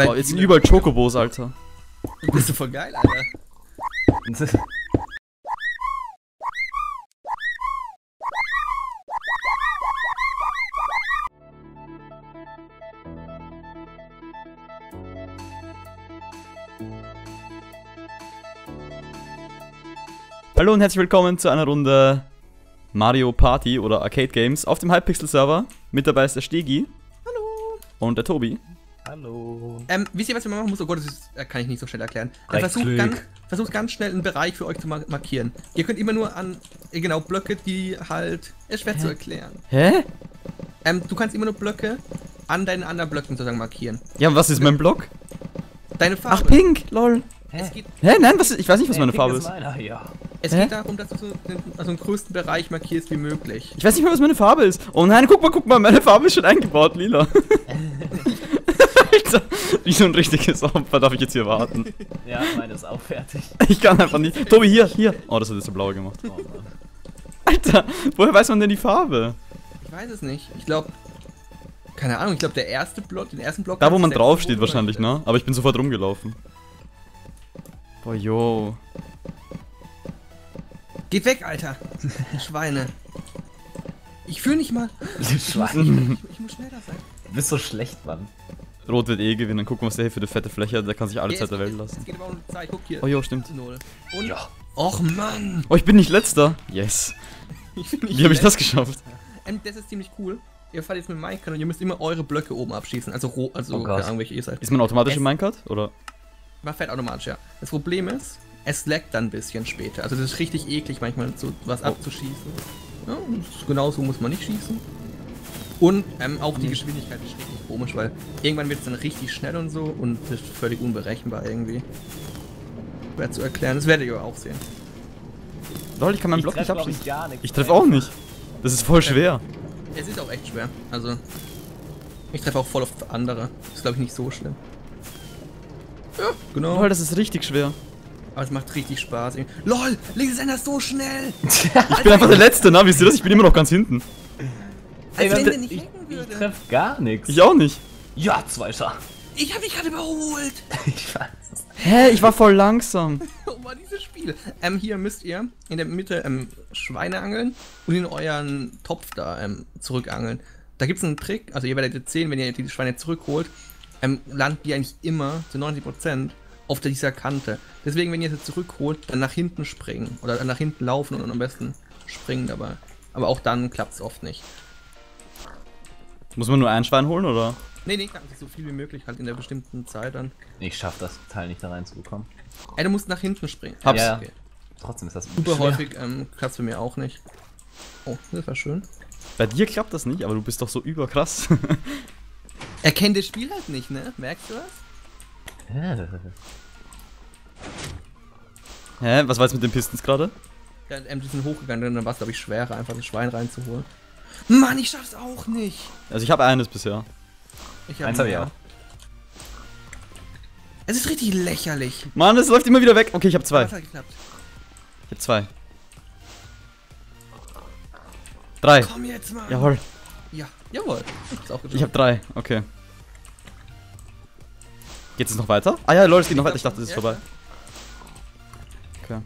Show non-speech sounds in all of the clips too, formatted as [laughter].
Oh, jetzt sind überall Chocobos, Alter. Bist du voll geil, Alter. Hallo und herzlich willkommen zu einer Runde Mario Party oder Arcade Games auf dem Hypixel Server. Mit dabei ist der Stegi. Hallo. Und der Tobi. Hallo. Ähm, wisst ihr, was wir machen muss? Oh Gott, das ist, äh, kann ich nicht so schnell erklären. Äh, versucht, ganz, versucht ganz schnell einen Bereich für euch zu mar markieren. Ihr könnt immer nur an, äh, genau, Blöcke, die halt, ist schwer zu erklären. Hä? Ähm, du kannst immer nur Blöcke an deinen anderen Blöcken sozusagen markieren. Ja, und was ist mein Block? Deine Farbe. Ach, pink, lol. Es geht, Hä, nein, was, ich weiß nicht, was meine Farbe ist. Meiner, ja. es Hä? geht darum, dass du so den, also den größten Bereich markierst wie möglich. Ich weiß nicht mehr, was meine Farbe ist. Oh nein, guck mal, guck mal, meine Farbe ist schon eingebaut, lila. [laughs] Alter, wie so ein richtiges Opfer darf ich jetzt hier warten. Ja, meine ist auch fertig. Ich kann einfach nicht. Tobi, hier, hier. Oh, das hat jetzt so blau gemacht. Oh. Alter, woher weiß man denn die Farbe? Ich weiß es nicht. Ich glaube, keine Ahnung, ich glaube, der erste Block, den ersten Block. Da, wo man draufsteht wahrscheinlich, ne? Aber ich bin sofort rumgelaufen. Boah, yo. Geht weg, Alter. [laughs] Schweine. Ich fühle nicht mal. [laughs] Du Schwein. Ich, ich muss schneller sein. Du bist so schlecht, Mann. Rot wird eh gewinnen. Gucken, was der hier für eine fette Fläche hat. Der kann sich alle Ja, Zeit der Welt lassen. Es geht aber um Zeit. Guck hier. Oh, jo, stimmt. Und? Ja. Och, Mann. Oh, ich bin nicht letzter. Yes. Ich bin nicht Wie habe ich das geschafft? Ähm, das ist ziemlich cool. Ihr fahrt jetzt mit Minecraft und ihr müsst immer eure Blöcke oben abschießen. Also, ro also Oh keine Ahnung, welche ihr seid. Ist man automatisch Es- im Minecart? Oder? Man fährt automatisch, ja. Das Problem ist, es laggt dann ein bisschen später. Also, das ist richtig eklig, manchmal so was Oh. abzuschießen. Ja, und genau so muss man nicht schießen. Und ähm, auch die Geschwindigkeit ist richtig komisch, weil irgendwann wird es dann richtig schnell und so und das ist völlig unberechenbar irgendwie. Schwer zu erklären, das werdet ihr auch sehen. Lol, ich kann meinen Block nicht treff, abschließen. ich. Ich treffe auch nicht. Das ist voll schwer. Es ist auch echt schwer. Also, ich treffe auch voll auf andere. Ist glaube ich nicht so schlimm. Ja, genau. Lol, das ist richtig schwer. Aber es macht richtig Spaß. LOL, links ist einer so schnell! [laughs] Ich bin einfach der Letzte, ne? Wisst ihr das? Ich bin immer noch ganz hinten. Als wenn der- nicht ich, ich würde. treff gar nichts. Ich auch nicht. Ja, Zweiter. Ich hab dich gerade überholt! [laughs] Ich weiß. Hä, ich war voll langsam. [laughs] Oh Mann, dieses Spiel. Ähm, hier müsst ihr in der Mitte ähm, Schweine angeln und in euren Topf da ähm, zurückangeln. Da gibt's einen Trick, also ihr werdet jetzt sehen, wenn ihr die Schweine zurückholt, ähm, landen die eigentlich immer zu 90% auf dieser Kante. Deswegen, wenn ihr sie zurückholt, dann nach hinten springen oder nach hinten laufen und am besten springen dabei. Aber auch dann klappt's oft nicht. Muss man nur ein Schwein holen, oder? Nee, nee, kann so viel wie möglich halt in der bestimmten Zeit dann. Ich schaff das Teil nicht da reinzubekommen. Ey, du musst nach hinten springen. Hab's. Ja, Okay. Trotzdem ist das Super schwer. häufig ähm, klappt's für mir auch nicht. Oh, das war schön. Bei dir klappt das nicht, aber du bist doch so überkrass. [laughs] Er kennt das Spiel halt nicht, ne? Merkst du das? Ja. Hä, was war jetzt mit den Pistons gerade? Ja, ähm, die sind hochgegangen, dann war es, glaube ich, schwerer, einfach das Schwein reinzuholen. Mann, ich schaff's auch nicht. Also ich habe eines bisher. Ich Eins hab ich auch. Es ist richtig lächerlich. Mann, es läuft immer wieder weg. Okay, ich habe zwei. Hat geklappt? Ich habe zwei. Drei. Komm jetzt mal. Jawohl. Ja, jawohl. Ich hab's auch geschafft. Ich habe drei. Okay. Geht es noch weiter? Ah ja, Leute, es geht noch weiter. Ich dachte, es ist Ja, vorbei. Okay.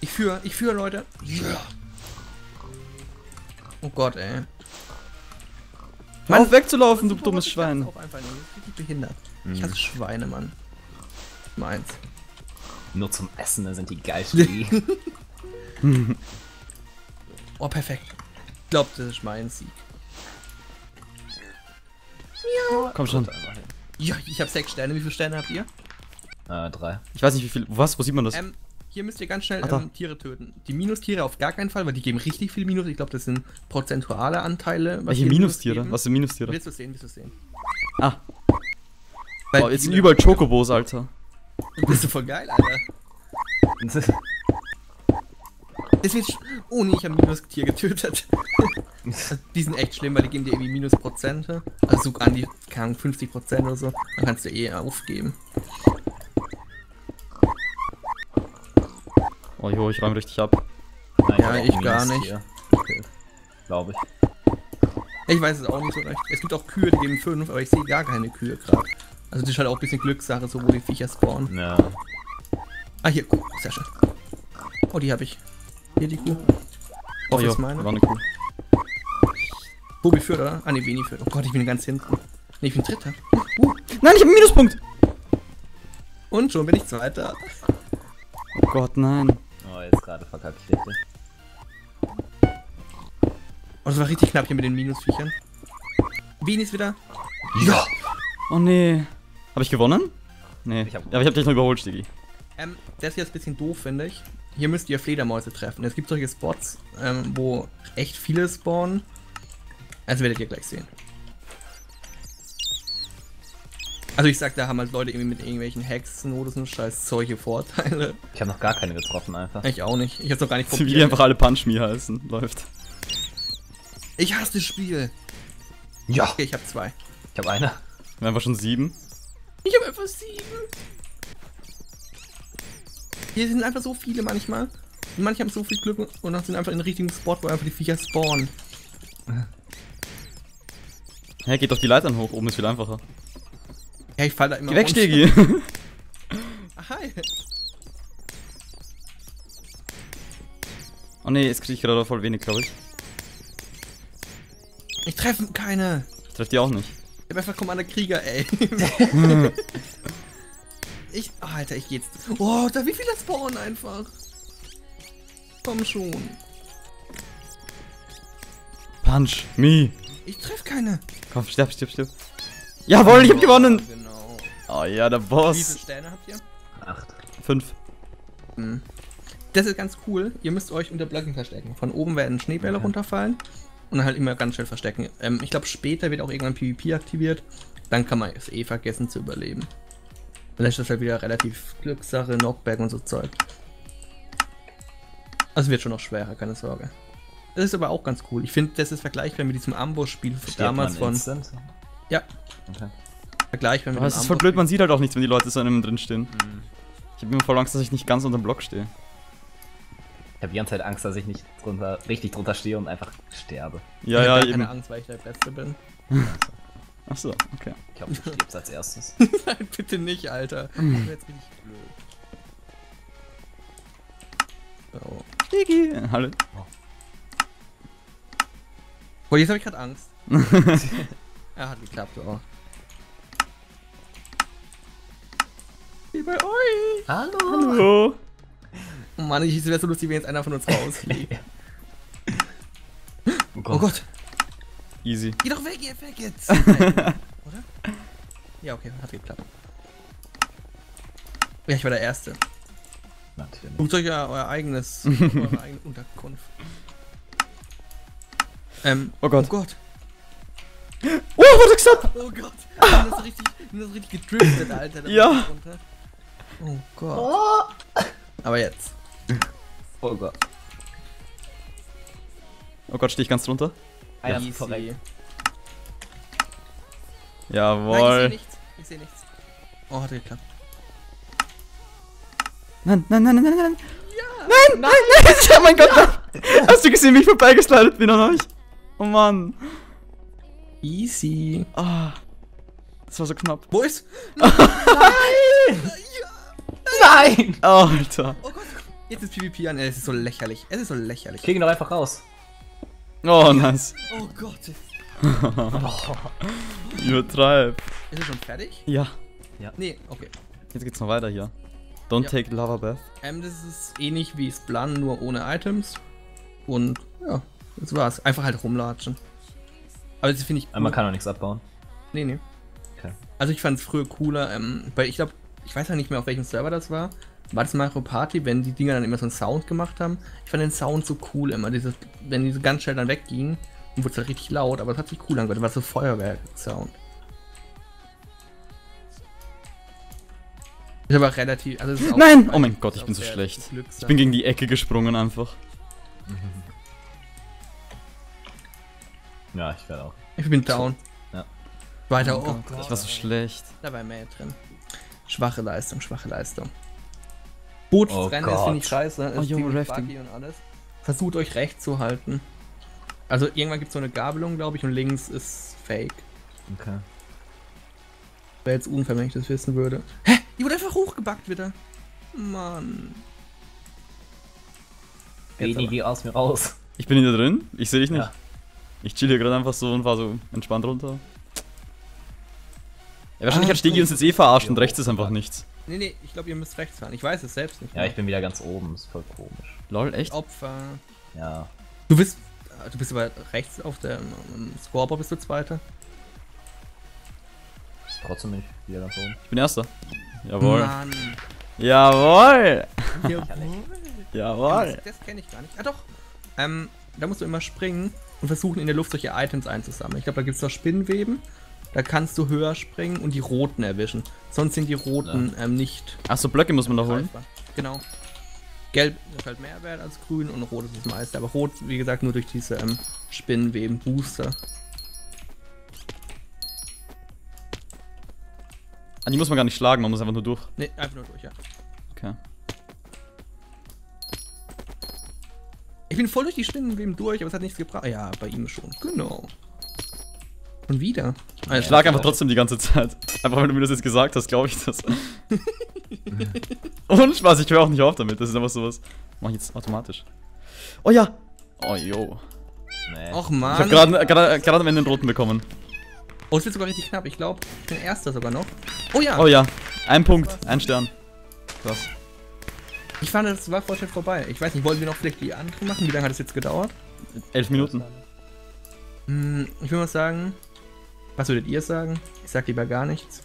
Ich führe, ich führe, Leute. Ja. Oh Gott, ey. Hör auf wegzulaufen, du dummes Schwein. Auch einfach nicht. Behindert. Mhm. Ich hasse Schweine, Mann. Meins. Nur zum Essen, da sind die geilsten. [laughs] Oh, perfekt. Ich glaube, das ist mein Sieg. Komm schon. Ja, ich habe sechs Sterne. Wie viele Sterne habt ihr? Äh, drei. Ich weiß nicht, wie viel. Was? Wo sieht man das? Ähm, hier müsst ihr ganz schnell ähm, Tiere töten. Die Minustiere auf gar keinen Fall, weil die geben richtig viel Minus. Ich glaube, das sind prozentuale Anteile. Welche Minus Minustiere? Was sind Minustiere? Willst du sehen, willst du sehen. Ah. Weil Oh, jetzt sind überall Chocobos, Alter. Bist du voll geil, Alter. Das wird. Oh nee, ich habe ein Minustier getötet. Also, [laughs] die sind echt schlimm, weil die geben dir irgendwie Minusprozente. Also so an die, keine Ahnung, 50% oder so. Dann kannst du eh aufgeben. Oh jo, ich räume richtig ab. Nein, Ja, ich gar Minustier. Glaube ich. Ich weiß es auch nicht so recht. Es gibt auch Kühe, die geben 5, aber ich sehe gar keine Kühe gerade. Also das ist halt auch ein bisschen Glückssache, so wo die Viecher spawnen. Ja. Ah, hier, Kuh, sehr schön. Oh, die habe ich. Hier die Kuh. Oh, Oh, ja, ist meine. war eine Kuh. Tobi führt, oder? Ah, ne, Veni führt. Oh Gott, ich bin ganz hinten. Ne, ich bin Dritter. Uh, Nein, ich habe einen Minuspunkt! und schon bin ich Zweiter. Oh Gott, nein. Richtig. Oh, das war richtig knapp hier mit den Minusviechern. Veni ist wieder. Ja! Oh nee. Habe ich gewonnen? Nee. Ich hab- Aber ich habe dich noch überholt, Stigi. Ähm, das hier ist ein bisschen doof, finde ich. Hier müsst ihr Fledermäuse treffen. Es gibt solche Spots, ähm, wo echt viele spawnen. Also werdet ihr gleich sehen. Also ich sag, da haben halt Leute irgendwie mit irgendwelchen Hexen oder so scheiß solche Vorteile. Ich habe noch gar keine getroffen einfach. Ich auch nicht. Ich hab's noch gar nicht [laughs] Wie die einfach alle Punch Me heißen. Läuft. Ich hasse das Spiel. Ja! Okay, ich habe zwei. Ich habe eine. Wir haben einfach schon sieben. Ich habe einfach sieben. Hier sind einfach so viele manchmal. Und manche haben so viel Glück und dann sind einfach in den richtigen Spot, wo einfach die Viecher spawnen. Hä, geht doch die Leitern hoch. Oben ist viel einfacher. Ja, ich fall da immer Geh weg. Stigi. [laughs] Ah, Hi. oh nee, jetzt krieg ich gerade voll wenig, glaube ich. Ich treffe keine. Ich treffe die auch nicht. Ich hab einfach Commander Krieger, ey. [laughs] ich. oh, Alter, ich geh jetzt. Oh, da wie viele spawnen einfach. Komm schon. Punch Me. Ich treffe keine. Komm, stirb, stirb, stirb. Jawohl, ich hab gewonnen. Genau. Oh ja, der Wie viele Boss. Sterne habt ihr? Acht. Fünf. Hm. Das ist ganz cool. Ihr müsst euch unter Blöcken verstecken. Von oben werden Schneebälle Okay. runterfallen und dann halt immer ganz schnell verstecken. Ähm, ich glaube, später wird auch irgendwann PvP aktiviert. Dann kann man es eh vergessen zu überleben. Dann ist das halt wieder relativ Glückssache, Knockback und so Zeug. Also wird schon noch schwerer, keine Sorge. Das ist aber auch ganz cool. Ich finde, das ist vergleichbar mit diesem Amboss-Spiel Stirbt damals man von. Instant? Ja, Okay. Vergleichbar mit Aber dem es ist voll blöd, man sieht halt auch nichts, wenn die Leute so in einem drin stehen. Hm. Ich habe immer voll Angst, dass ich nicht ganz unter dem Block stehe. Ich habe die ganze Zeit Angst, dass ich nicht drunter, richtig drunter stehe und einfach sterbe. Ja, ich ja, hab gar eben. keine Angst, weil ich der Beste bin. [laughs] Achso, okay. Ich glaube, du stirbst als erstes. [laughs] Nein, bitte nicht, Alter. Das wäre jetzt richtig blöd. So. Stigi. Hallo. Boah, jetzt habe ich gerade Angst. [laughs] ja, hat geklappt, oh. Wie bei euch. Hallo! Hallo. Oh Mann, ich wäre so lustig, wenn jetzt einer von uns [laughs] rausfliegt. Oh oh Gott. Easy. Geh doch weg, geh weg jetzt. [laughs] Oder? Ja, okay, hat geklappt. Ja, ich war der Erste. Natürlich. Sucht euch ja euer eigenes, [laughs] eure eigene Unterkunft. Ähm, Oh Gott. Oh Gott. Oh, wurde gesagt. Oh Gott. Haben das richtig, wir haben das richtig gedriftet, Alter. Ja. runter. Oh Gott. Aber jetzt. Oh Gott. Oh Gott, stehe ich ganz drunter? Einer Easy. ist korrekt. Nein, ich sehe Jawohl. nichts. Ich sehe nichts. Oh, hat geklappt. Nein, nein, nein, nein, nein, nein. Nein, nein, nein. [laughs] Oh mein Gott. nein. Hast du gesehen, wie ich vorbeigeslidet bin an euch? Oh Mann. Easy. Ah. Das war so knapp. Wo ist? Nein! [laughs] [laughs] Alter. Oh Gott. Jetzt ist PvP an. Es ist so lächerlich. Es ist so lächerlich. Krieg ihn doch einfach raus. Oh, nice. Oh Gott. Übertreib. Ist es schon fertig? Ja. Nee, okay. Jetzt geht's noch weiter hier. Don't Ja. take lava bath. Ähm, das ist ähnlich wie Splan, nur ohne Items. Und ja, das war's. Einfach halt rumlatschen. Aber das finde ich. Aber man kann auch nichts abbauen. Nee, nee. Okay. Also ich fand es früher cooler, ähm, weil ich glaube, ich weiß ja nicht mehr auf welchem Server das war. War das Mario Party, wenn die Dinger dann immer so einen Sound gemacht haben? Ich fand den Sound so cool immer, dieses, wenn die so ganz schnell dann weggingen, dann wurde es halt richtig laut, aber es hat sich cool angehört, war so Feuerwerk-Sound. Ist aber relativ, also es ist auch- Nein! Oh mein Gott, ich bin so schlecht. Ich bin gegen die Ecke gesprungen einfach. [laughs] Ja, ich werde auch. Ich bin down. Ja. Weiter, Oh oh, Gott, Gott. Ich war so schlecht. Da war mehr drin. Schwache Leistung, schwache Leistung. Bootsrennen Oh ist finde ich scheiße. Oh, ist Junge, ziemlich Rafting. und alles. Versucht euch recht zu halten. Also irgendwann gibt es so eine Gabelung, glaube ich, und links ist Fake. Okay. Wäre jetzt unfair, wenn ich das wissen würde. Hä? Die wurde einfach hochgebackt wieder. Mann. Geh aber. wie aus mir raus. Ich bin hier drin, ich sehe dich nicht. Ja. Ich chill hier gerade einfach so und fahr so entspannt runter. Ja, wahrscheinlich Ah, hat Stegi uns jetzt eh verarscht und rechts ist einfach nichts. Nee, nee, ich glaube, ihr müsst rechts fahren. Ich weiß es selbst nicht. Ja, ich bin wieder ganz oben, ist voll komisch. Lol, echt? Opfer. Ja. Du bist. äh, Du bist aber rechts auf der ähm, Scoreboard bist du Zweiter. Trotzdem bin ich wieder ganz oben. Ich bin Erster. Jawohl. Mann. Jawohl! Jawohl. Jawohl! Das, das kenne ich gar nicht. Ah doch. Ähm, da musst du immer springen und versuchen in der Luft solche Items einzusammeln. Ich glaube, da gibt es noch Spinnweben. Da kannst du höher springen und die roten erwischen. Sonst sind die roten ähm, nicht Achso, Blöcke muss man da holen. Genau. Gelb ist halt mehr wert als grün und rot ist das meiste. Aber rot, wie gesagt, nur durch diese ähm, Spinnweben-Booster. An die muss man gar nicht schlagen, man muss einfach nur durch. Ne, einfach nur durch, ja. Okay. Ich bin voll durch die Spinnenweben durch, aber es hat nichts gebracht. Ja, bei ihm schon. Genau. Und wieder. Ah, Ich schlag einfach trotzdem die ganze Zeit. Einfach wenn du mir das jetzt gesagt hast, glaube ich das. [laughs] Und Spaß, ich höre auch nicht auf damit. Das ist einfach sowas. Mach ich jetzt automatisch. Oh ja! Oh jo. Nee. Och Ich man. habe gerade gerade gerade am Ende den roten bekommen. Oh, es wird sogar richtig knapp. Ich glaube, ich bin erster sogar noch. Oh ja. Oh ja. Ein Punkt, ein Stern. Krass. Ich fand, das war voll schnell vorbei. Ich weiß nicht, wollten wir noch vielleicht die andere machen? Wie lange hat es jetzt gedauert? Elf Minuten. Hm, ich will mal sagen. Was würdet ihr sagen? Ich sag lieber gar nichts.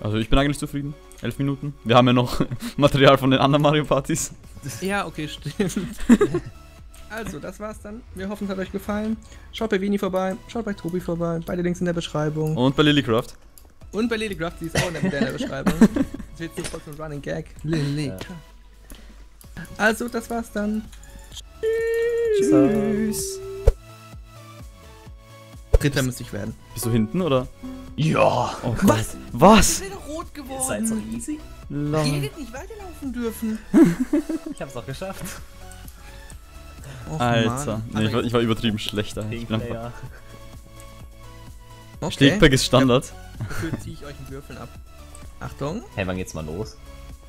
Also ich bin eigentlich zufrieden. Elf Minuten. Wir haben ja noch [laughs] Material von den anderen Mario Partys. Ja, okay, stimmt. [laughs] also, das war's dann. Wir hoffen, es hat euch gefallen. Schaut bei Vini vorbei, schaut bei Tobi vorbei. Beide Links in der Beschreibung. Und bei Lilycraft. Und bei Lilycraft, die ist auch in der, in der Beschreibung. Das wird nicht ein Running Gag. Lilycraft. Also, das war's dann. Tschüss. Dritter müsste ich werden. Bist du hinten oder? Ja! Oh Gott. Was? bin doch rot Ihr geworden. seid so easy. Lol. Ihr hättet nicht weiterlaufen dürfen. [laughs] Ich hab's auch geschafft. Och, Alter. Nee, ich, war, ich war übertrieben schlechter. Ich bin einfach. Okay. Stegpack ist Standard. Dafür ziehe ich euch einen Würfel ab. Achtung. Hey, wann geht's mal los?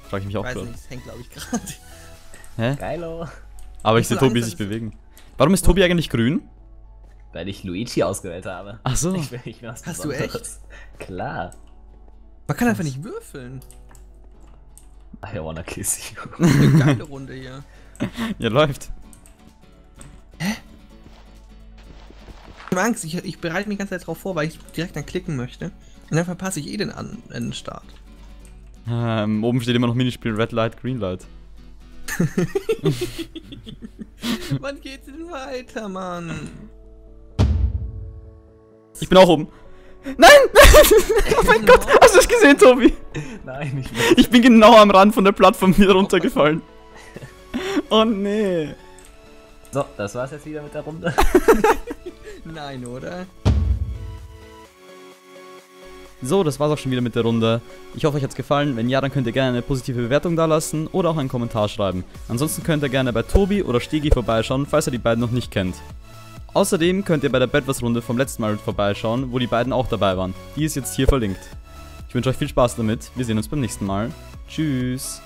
Frag ich mich auch Weiß gerade. nicht, es hängt glaube ich gerade. Hä? Geilo. Aber ich Ich sehe Tobi sich bewegen. Warum ist Tobi eigentlich grün? Weil ich Luigi ausgewählt habe. Ach so. Ich will nicht mehr was Hast du Besonderes. Klar. Man kann einfach nicht würfeln. I wanna kiss you. [laughs] Eine geile Runde hier. [laughs] Ja, läuft. Ich habe Angst, ich, ich bereite mich die ganze Zeit darauf vor, weil ich direkt dann klicken möchte. Und dann verpasse ich eh den, An den Start. Ähm, oben steht immer noch Minispiel Red Light, Green Light. [laughs] Wann geht's denn weiter, Mann? Ich bin auch oben. Nein! [laughs] oh mein Gott, hast du es gesehen, Tobi? Nein, nicht mehr. Ich bin genau am Rand von der Plattform wieder runtergefallen. [laughs] Oh nee. So, das war's jetzt wieder mit der Runde. [laughs] Nein, oder? So, das war's auch schon wieder mit der Runde. Ich hoffe, euch hat's gefallen. Wenn ja, dann könnt ihr gerne eine positive Bewertung dalassen oder auch einen Kommentar schreiben. Ansonsten könnt ihr gerne bei Tobi oder Stegi vorbeischauen, falls ihr die beiden noch nicht kennt. Außerdem könnt ihr bei der Bedwars-Runde vom letzten Mal vorbeischauen, wo die beiden auch dabei waren. Die ist jetzt hier verlinkt. Ich wünsche euch viel Spaß damit. Wir sehen uns beim nächsten Mal. Tschüss.